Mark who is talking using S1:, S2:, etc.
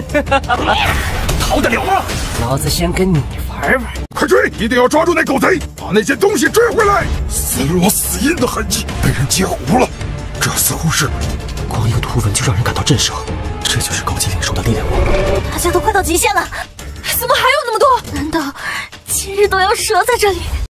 S1: 逃得了吗？老子先跟你玩玩。
S2: 快追！一定要抓住那狗贼，把那些东西追回来。死罗死因的痕迹被人截胡了，这似乎是……
S1: 光一个图文就让人感到震慑，这就是高级领兽的力量吗？
S3: 大家都快到极限了，怎么还有那么多？难道今日都要折在这里？